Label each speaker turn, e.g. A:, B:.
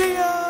A: Cheers!